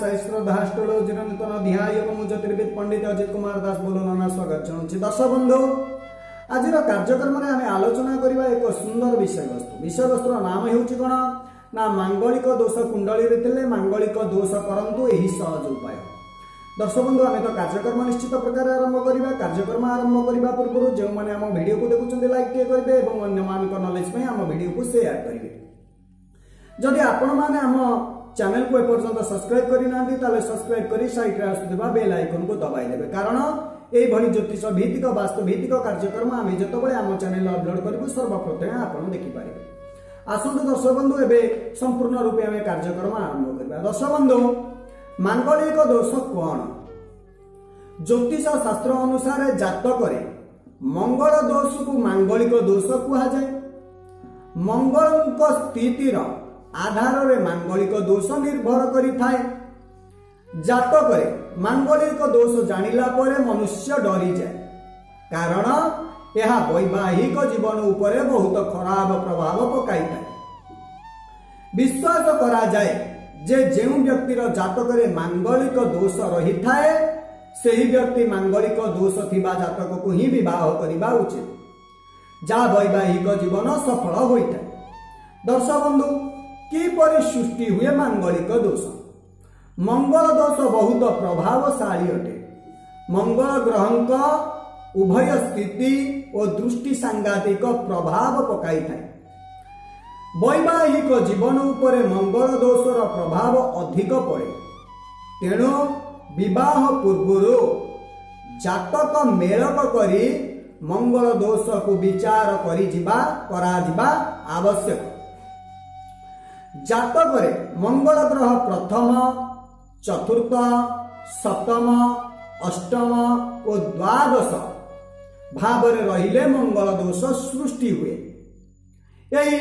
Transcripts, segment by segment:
ସାଇ ଶ୍ରଦ୍ଧା ଆଷ୍ଟ୍ରୋଲୋଜିର ନୂତନ ଅଧ୍ୟାୟ ଏବଂ ଜ୍ୟୋତିର୍ବିଦ ପଣ୍ଡିତ ଅଜିତ କୁମାର ଦାସ ବୋଲ ସ୍ୱାଗତ ଜଣାଉଛି। ଦର୍ଶକ ବନ୍ଧୁ ଆଜିର କାର୍ଯ୍ୟକ୍ରମରେ ଆମେ ଆଲୋଚନା କରିବା ଏକ ସୁନ୍ଦର ବିଷୟବସ୍ତୁ। ବିଷୟବସ୍ତୁର ନାମ ହେଉଛି କ'ଣ? ନା ମାଙ୍ଗଳିକ ଦୋଷ କୁଣ୍ଡଳୀରେ ଥିଲେ ମାଙ୍ଗଳିକ ଦୋଷ କରନ୍ତୁ ଏହି ସହଜ ଉପାୟ। ଦର୍ଶକ ବନ୍ଧୁ ଆମେ ତ କାର୍ଯ୍ୟକ୍ରମ ନିଶ୍ଚିତ ପ୍ରକାର ଆରମ୍ଭ କରିବା। କାର୍ଯ୍ୟକ୍ରମ ଆରମ୍ଭ କରିବା ପୂର୍ବରୁ ଯେଉଁମାନେ ଆମ ଭିଡ଼ିଓକୁ ଦେଖୁଛନ୍ତି ଲାଇକ୍ ଟିକେ କରିବେ ଏବଂ ଅନ୍ୟମାନଙ୍କ ନଲେଜ ପାଇଁ ଆମ ଭିଡ଼ିଓକୁ ସେୟାର କରିବେ। ଯଦି ଆପଣମାନେ ଆମ ଚ୍ୟାନେଲକୁ ଏପର୍ଯ୍ୟନ୍ତ ସବସ୍କ୍ରାଇବ କରିନାହାନ୍ତି ତାହେଲେ ସବସ୍କ୍ରାଇବ କରି ସାଇଟ୍ରେ ଆସୁଥିବା ବେଲ୍ ଆଇକନକୁ ଦବାଇ ଦେବେ କାରଣ ଏଇଭଳି ଜ୍ୟୋତିଷ ଭିତ୍ତିକ ବାସ୍ତୁ ଭିତ୍ତିକ କାର୍ଯ୍ୟକ୍ରମ ଆମେ ଯେତେବେଳେ ଆମ ଚ୍ୟାନେଲ ଅପଲୋଡ କରିବୁ ସର୍ବପ୍ରଥମେ ଆପଣ ଦେଖିପାରିବେ। ଆସନ୍ତୁ ଦର୍ଶକ ବନ୍ଧୁ ଏବେ ସମ୍ପୂର୍ଣ୍ଣ ରୂପେ ଆମେ କାର୍ଯ୍ୟକ୍ରମ ଆରମ୍ଭ କରିବା। ଦର୍ଶକ ବନ୍ଧୁ ମାଙ୍ଗଳିକ ଦୋଷ କ'ଣ? ଜ୍ୟୋତିଷ ଶାସ୍ତ୍ର ଅନୁସାରେ ଜାତକରେ ମଙ୍ଗଳ ଦୋଷକୁ ମାଙ୍ଗଳିକ ଦୋଷ କୁହାଯାଏ। ମଙ୍ଗଳଙ୍କ ସ୍ଥିତିର ଆଧାରରେ ମାଙ୍ଗଳିକ ଦୋଷ ନିର୍ଭର କରିଥାଏ। ଜାତକରେ ମାଙ୍ଗଳିକ ଦୋଷ ଜାଣିଲା ପରେ ମନୁଷ୍ୟ ଡରିଯାଏ। କାରଣ ଏହା ବୈବାହିକ ଜୀବନ ଉପରେ ବହୁତ ଖରାପ ପ୍ରଭାବ ପକାଇଥାଏ। ବିଶ୍ୱାସ କରାଯାଏ ଯେ ଯେଉଁ ବ୍ୟକ୍ତିର ଜାତକରେ ମାଙ୍ଗଳିକ ଦୋଷ ରହିଥାଏ ସେହି ବ୍ୟକ୍ତି ମାଙ୍ଗଳିକ ଦୋଷ ଥିବା ଜାତକକୁ ହିଁ ବିବାହ କରିବା ଉଚିତ। ଯାହା ବୈବାହିକ ଜୀବନ ସଫଳ ହୋଇଥାଏ। ଦର୍ଶକ ବନ୍ଧୁ କିପରି ସୃଷ୍ଟି ହୁଏ ମାଙ୍ଗଳିକ ଦୋଷ? ମଙ୍ଗଳ ଦୋଷ ବହୁତ ପ୍ରଭାବଶାଳୀ ଅଟେ ମଙ୍ଗଳ ଗ୍ରହଙ୍କ ଉଭୟ ସ୍ଥିତି ଓ ଦୃଷ୍ଟି ସାଂଘାତିକ ପ୍ରଭାବ ପକାଇଥାଏ। ବୈବାହିକ ଜୀବନ ଉପରେ ମଙ୍ଗଳ ଦୋଷର ପ୍ରଭାବ ଅଧିକ ପଡ଼େ। ତେଣୁ ବିବାହ ପୂର୍ବରୁ ଜାତକ ମେଳକ କରି ମଙ୍ଗଳ ଦୋଷକୁ ବିଚାର କରିଯିବା କରାଯିବା ଆବଶ୍ୟକ। ଜାତକରେ ମଙ୍ଗଳ ଗ୍ରହ ପ୍ରଥମ ଚତୁର୍ଥ ସପ୍ତମ ଅଷ୍ଟମ ଓ ଦ୍ୱାଦଶ। ଭାବରେ ରହିଲେ ମଙ୍ଗଳ ଦୋଷ ସୃଷ୍ଟି ହୁଏ। ଏହି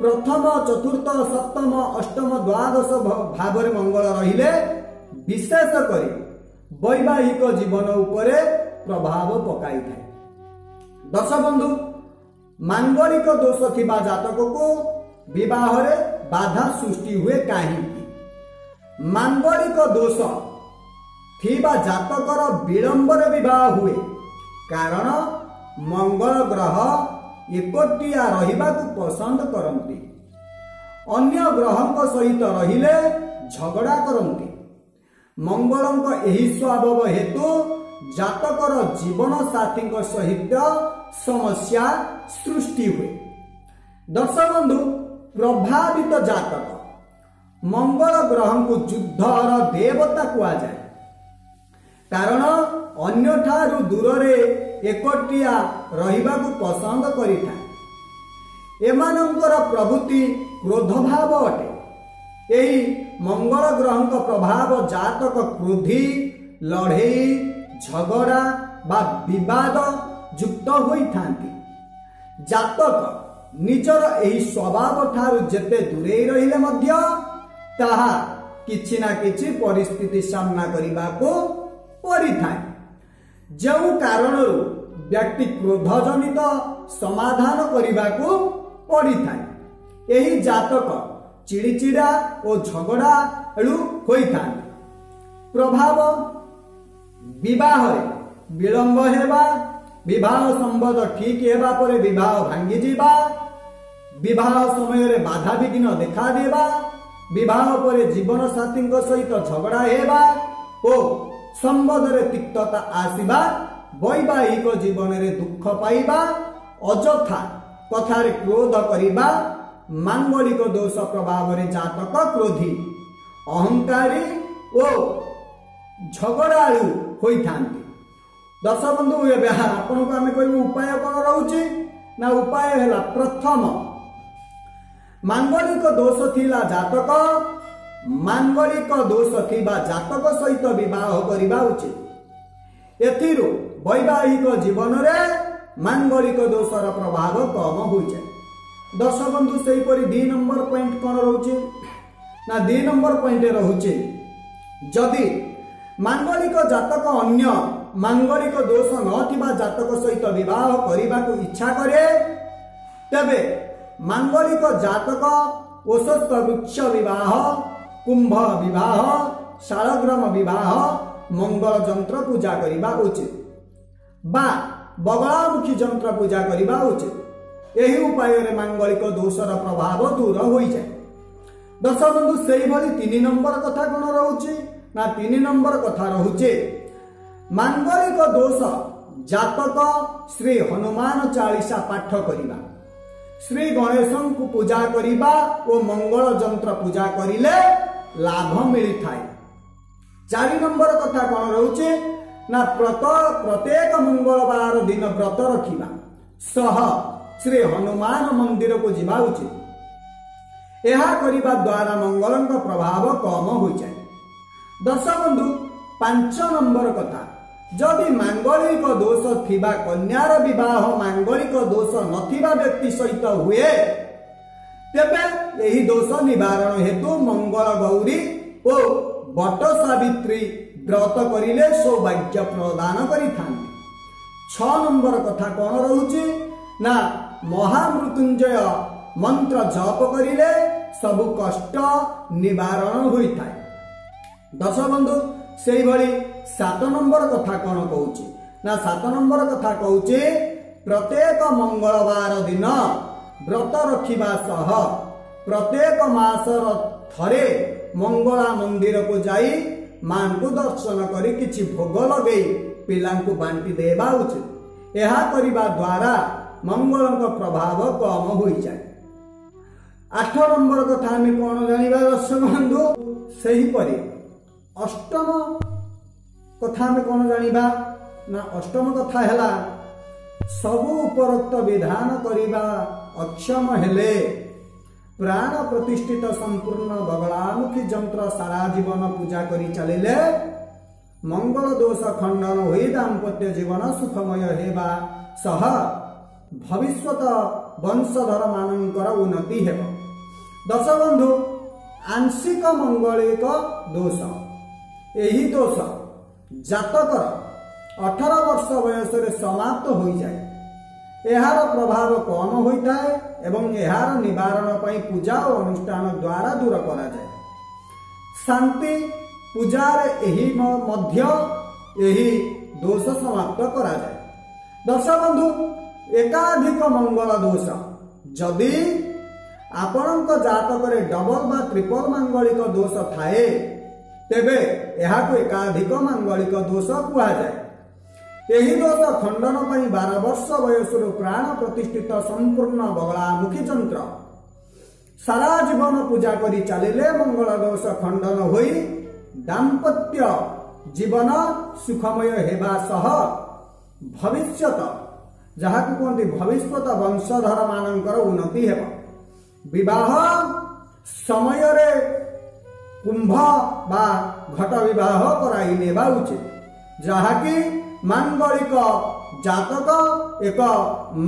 ପ୍ରଥମ ଚତୁର୍ଥ ସପ୍ତମ ଅଷ୍ଟମ ଦ୍ୱାଦଶ ଭାବରେ ମଙ୍ଗଳ ରହିଲେ ବିଶେଷ କରି ବୈବାହିକ ଜୀବନ ଉପରେ ପ୍ରଭାବ ପକାଇଥାଏ। ଦଶ ବନ୍ଧୁ ମାଙ୍ଗଳିକ ଦୋଷ ଥିବା ଜାତକକୁ ବିବାହରେ ବାଧା ସୃଷ୍ଟି ହୁଏ କାହିଁକି ମାଙ୍ଗଳିକ ଦୋଷ ଥିବା ଜାତକର ବିଳମ୍ବରେ ବିବାହ ହୁଏ କାରଣ ମଙ୍ଗଳ ଗ୍ରହ ଏକଟିଆ ରହିବାକୁ ପସନ୍ଦ କରନ୍ତି। ଅନ୍ୟ ଗ୍ରହଙ୍କ ସହିତ ରହିଲେ ଝଗଡ଼ା କରନ୍ତି। ମଙ୍ଗଳଙ୍କ ଏହି ସ୍ୱଭାବ ହେତୁ ଜାତକର ଜୀବନ ସାଥୀଙ୍କ ସହିତ ସମସ୍ୟା ସୃଷ୍ଟି ହୁଏ। ଦର୍ଶକ ବନ୍ଧୁ ପ୍ରଭାବିତ ଜାତକ। ମଙ୍ଗଳ ଗ୍ରହଙ୍କୁ ଯୁଦ୍ଧର ଦେବତା କୁହାଯାଏ। କାରଣ ଅନ୍ୟଠାରୁ ଦୂରରେ ଏକଟିଆ ରହିବାକୁ ପସନ୍ଦ କରିଥାଏ। ଏମାନଙ୍କର ପ୍ରଭୃତି କ୍ରୋଧ ଭାବ ଅଟେ। ଏହି ମଙ୍ଗଳ ଗ୍ରହଙ୍କ ପ୍ରଭାବ ଜାତକ କ୍ରୋଧୀ ଲଢ଼େଇ ଝଗଡ଼ା ବା ବିବାଦ ଯୁକ୍ତ ହୋଇଥାନ୍ତି। ଜାତକ ନିଜର ଏହି ସ୍ୱଭାବ ଠାରୁ ଯେତେ ଦୂରେଇ ରହିଲେ ମଧ୍ୟ ତାହା କିଛି ନା କିଛି ପରିସ୍ଥିତି ସାମ୍ନା କରିବାକୁ ପଡ଼ିଥାଏ। ଯେଉଁ କାରଣରୁ ବ୍ୟକ୍ତି କ୍ରୋଧଜନିତ ସମାଧାନ କରିବାକୁ ପଡ଼ିଥାଏ ଏହି ଜାତକ ଚିଡ଼ିଚିଡ଼ା ଓ ଝଗଡ଼ାଳୁ ହୋଇଥାନ୍ତି ପ୍ରଭାବ ବିବାହରେ ବିଳମ୍ବ ହେବା ବିବାହ ସମ୍ବନ୍ଧ ଠିକ ହେବା ପରେ ବିବାହ ଭାଙ୍ଗିଯିବା ବିବାହ ସମୟରେ ବାଧାବିଘ୍ନ ଦେଖାଦେବା ବିବାହ ପରେ ଜୀବନ ସାଥୀଙ୍କ ସହିତ ଝଗଡ଼ା ହେବା ଓ ସମ୍ବନ୍ଧରେ ତିକ୍ତତା ଆସିବା ବୈବାହିକ ଜୀବନରେ ଦୁଃଖ ପାଇବା ଅଯଥା କଥାରେ କ୍ରୋଧ କରିବା ମାଙ୍ଗଳିକ ଦୋଷ ପ୍ରଭାବରେ ଜାତକ କ୍ରୋଧୀ ଅହଙ୍କାରୀ ଓ ଝଗଡ଼ାଳୁ ହୋଇଥାନ୍ତି ଦଶ ବନ୍ଧୁ ଆପଣଙ୍କୁ ଆମେ କହିବୁ ଉପାୟ କ'ଣ ରହୁଛି? ନା ଉପାୟ ହେଲା ପ୍ରଥମ ମାଙ୍ଗଳିକ ଦୋଷ ଥିଲା ଜାତକ। ମାଙ୍ଗଳିକ ଦୋଷ ଥିବା ଜାତକ ସହିତ ବିବାହ କରିବା ଉଚିତ। ଏଥିରୁ ବୈବାହିକ ଜୀବନରେ ମାଙ୍ଗଳିକ ଦୋଷର ପ୍ରଭାବ କମ ହୋଇଯାଏ। ଦଶ ବନ୍ଧୁ ସେହିପରି ଦୁଇ ନମ୍ବର ପଏଣ୍ଟ କ'ଣ ରହୁଛି? ନା ଦୁଇ ନମ୍ବର ପଏଣ୍ଟ ରହୁଛି ଯଦି ମାଙ୍ଗଳିକ ଜାତକ ଅନ୍ୟ ମାଙ୍ଗଳିକ ଦୋଷ ନଥିବା ଜାତକ ସହିତ ବିବାହ କରିବାକୁ ଇଚ୍ଛା କରେ ତେବେ ମାଙ୍ଗଳିକ ଜାତକ ଓଷସ୍ଥ ବୃକ୍ଷ ବିବାହ କୁମ୍ଭ ବିବାହ ଶାଳଗ୍ରାମ ବିବାହ ମଙ୍ଗଳ ଯନ୍ତ୍ର ପୂଜା କରିବା ଉଚିତ ବା ବଗଳାମୁଖୀ ଯନ୍ତ୍ର ପୂଜା କରିବା ଉଚିତ। ଏହି ଉପାୟରେ ମାଙ୍ଗଳିକ ଦୋଷର ପ୍ରଭାବ ଦୂର ହୋଇଯାଏ। ଦର୍ଶବନ୍ଧୁ ସେଇଭଳି ତିନି ନମ୍ବର କଥା କଣ ରହୁଛି ନା ତିନି ନମ୍ବର କଥା ରହୁଛି? ମାଙ୍ଗଳିକ ଦୋଷ ଜାତକ ଶ୍ରୀ ହନୁମାନ ଚାଳିଶା ପାଠ କରିବା। ଶ୍ରୀ ଗଣେଶଙ୍କୁ ପୂଜା କରିବା ଓ ମଙ୍ଗଳ ଯନ୍ତ୍ର ପୂଜା କରିଲେ ଲାଭ ମିଳିଥାଏ। ଚାରି ନମ୍ବର କଥା କଣ ରହୁଛି? ନା ପ୍ରତ ପ୍ରତ୍ୟେକ ମଙ୍ଗଳବାର ଦିନ ବ୍ରତ ରଖିବା। ସହ ଶ୍ରୀ ହନୁମାନ ମନ୍ଦିରକୁ ଯିବା ଉଚିତ। ଏହା କରିବା ଦ୍ୱାରା ମଙ୍ଗଳଙ୍କ ପ୍ରଭାବ କମ ହୋଇଯାଏ। ଦର୍ଶବନ୍ଧୁ ପାଞ୍ଚ ନମ୍ବର କଥା। ଯଦି ମାଙ୍ଗଳିକ ଦୋଷ ଥିବା କନ୍ୟାର ବିବାହ ମାଙ୍ଗଳିକ ଦୋଷ ନଥିବା ବ୍ୟକ୍ତି ସହିତ ହୁଏ ତେବେ ଏହି ଦୋଷ ନିବାରଣ ହେତୁ ମଙ୍ଗଳ ଗୌରୀ ଓ ବଟ ସାବିତ୍ରୀ ବ୍ରତ କରିଲେ ସୌଭାଗ୍ୟ ପ୍ରଦାନ କରିଥାନ୍ତି। ଛଅ ନମ୍ବର କଥା କଣ ରହୁଛି? ନା ମହାମୃତ୍ୟୁଞ୍ଜୟ ମନ୍ତ୍ର ଜପ କରିଲେ ସବୁ କଷ୍ଟ ନିବାରଣ ହୋଇଥାଏ। ଦଶ ବନ୍ଧୁ ସେଇଭଳି ସାତ ନମ୍ବର କଥା କଣ କହୁଛି? ନା ସାତ ନମ୍ବର କଥା କହୁଛି ପ୍ରତ୍ୟେକ ମଙ୍ଗଳବାର ଦିନ ବ୍ରତ ରଖିବା ସହ ପ୍ରତ୍ୟେକ ମାସର ଥରେ ମଙ୍ଗଳା ମନ୍ଦିରକୁ ଯାଇ ମାଙ୍କୁ ଦର୍ଶନ କରି କିଛି ଭୋଗ ଲଗେଇ ପିଲାଙ୍କୁ ବାଣ୍ଟି ଦେବା ଉଚିତ। ଏହା କରିବା ଦ୍ୱାରା ମଙ୍ଗଳଙ୍କ ପ୍ରଭାବ କମ ହୋଇଯାଏ। ଆଠ ନମ୍ବର କଥା ଆମେ କଣ ଜାଣିବା ଦର୍ଶକ ବନ୍ଧୁ? ସେହିପରି ଅଷ୍ଟମ କଥା ଆମେ କଣ ଜାଣିବା ନା ଅଷ୍ଟମ କଥା ହେଲା ସବୁ ଉପରୋକ୍ତ ବିଧାନ କରିବା ଅକ୍ଷମ ହେଲେ ପ୍ରାଣ ପ୍ରତିଷ୍ଠିତ ସମ୍ପୂର୍ଣ୍ଣ ବଗଳାମୁଖୀ ଯନ୍ତ୍ର ସାରା ଜୀବନ ପୂଜା କରି ଚାଲିଲେ ମଙ୍ଗଳ ଦୋଷ ଖଣ୍ଡନ ହୋଇ ଦାମ୍ପତ୍ୟ ଜୀବନ ସୁଖମୟ ହେବା ସହ ଭବିଷ୍ୟତ ବଂଶଧର ମାନଙ୍କର ଉନ୍ନତି ହେବ ଦଶବନ୍ଧୁ ଆଂଶିକ ମଙ୍ଗଳିକ ଦୋଷ ଏହି ଦୋଷ ଜାତକର ଅଠର ବର୍ଷ ବୟସରେ ସମାପ୍ତ ହୋଇଯାଏ। ଏହାର ପ୍ରଭାବ କମ ହୋଇଥାଏ ଏବଂ ଏହାର ନିବାରଣ ପାଇଁ ପୂଜା ଓ ଅନୁଷ୍ଠାନ ଦ୍ୱାରା ଦୂର କରାଯାଏ। ଶାନ୍ତି ପୂଜାରେ ଏହି ମଧ୍ୟ ଏହି ଦୋଷ ସମାପ୍ତ କରାଯାଏ। ଦର୍ଶବନ୍ଧୁ ଏକାଧିକ ମଙ୍ଗଳ ଦୋଷ। ଯଦି ଆପଣଙ୍କ ଜାତକରେ ଡବଲ ବା ତ୍ରିପଲ ମାଙ୍ଗଳିକ ଦୋଷ ଥାଏ ତେବେ ଏହାକୁ ଏକାଧିକ ମାଙ୍ଗଳିକ ଦୋଷ କୁହାଯାଏ। ଏହି ଦୋଷ ଖଣ୍ଡନ ପାଇଁ ବାର ବର୍ଷ ବୟସରୁ ପ୍ରାଣ ପ୍ରତିଷ୍ଠିତ ସମ୍ପୂର୍ଣ୍ଣ ବଗଳାମୁଖୀ ଯନ୍ତ୍ର ସାରା ଜୀବନ ପୂଜା କରି ଚାଲିଲେ ମଙ୍ଗଳ ଦୋଷ ଖଣ୍ଡନ ହୋଇ ଦାମ୍ପତ୍ୟ ଜୀବନ ସୁଖମୟ ହେବା ସହ ଭବିଷ୍ୟତ ଯାହାକୁ କୁହନ୍ତି ଭବିଷ୍ୟତ ବଂଶଧର ମାନଙ୍କର ଉନ୍ନତି ହେବ। ବିବାହ ସମୟରେ କୁମ୍ଭ ବା ଘଟ ବିବାହ କରାଇ ନେବା ଉଚିତ ଯାହାକି ମାଙ୍ଗଳିକ ଜାତକ ଏକ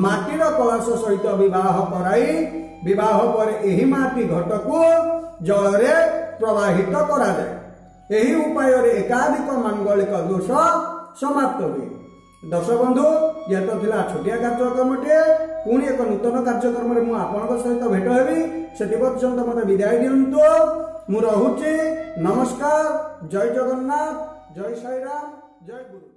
ମାଟିର କଳସ ସହିତ ବିବାହ କରାଇ ବିବାହ ପରେ ଏହି ମାଟି ଘଟକୁ ଜଳରେ ପ୍ରବାହିତ କରାଯାଏ। ଏହି ଉପାୟରେ ଏକାଧିକ ମାଙ୍ଗଳିକ ଦୋଷ ସମାପ୍ତ ହୁଏ। ଦର୍ଶକ ବନ୍ଧୁ ଇଏ ତ ଥିଲା ଛୋଟିଆ କାର୍ଯ୍ୟକ୍ରମଟିଏ। ପୁଣି ଏକ ନୂତନ କାର୍ଯ୍ୟକ୍ରମରେ ମୁଁ ଆପଣଙ୍କ ସହିତ ଭେଟ ହେବି। ସେଥି ପର୍ଯ୍ୟନ୍ତ ମୋତେ ବିଦାୟ ଦିଅନ୍ତୁ। ମୁଁ ରହୁଛି। ନମସ୍କାର। ଜୟ ଜଗନ୍ନାଥ। ଜୟ ସାଇରାମ। ଜୟ ଗୁରୁ।